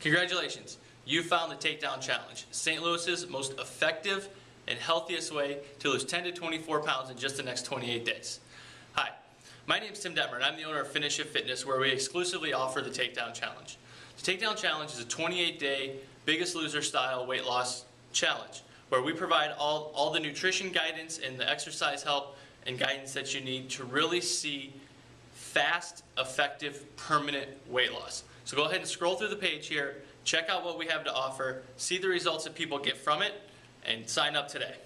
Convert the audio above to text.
Congratulations, you found the Takedown Challenge, St. Louis's most effective and healthiest way to lose 10 to 24 pounds in just the next 28 days. Hi, my name is Tim Detmer, and I'm the owner of Finish It Fitness, where we exclusively offer the Takedown Challenge. The Takedown Challenge is a 28-day Biggest Loser style weight loss challenge, where we provide all, all the nutrition guidance and the exercise help and guidance that you need to really see fast, effective, permanent weight loss. So go ahead and scroll through the page here, check out what we have to offer, see the results that people get from it, and sign up today.